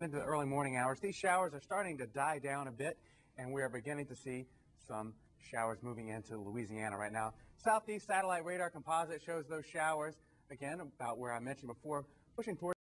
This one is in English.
into the early morning hours. These showers are starting to die down a bit, and we are beginning to see some showers moving into Louisiana right now. Southeast satellite radar composite shows those showers, again, about where I mentioned before, pushing towards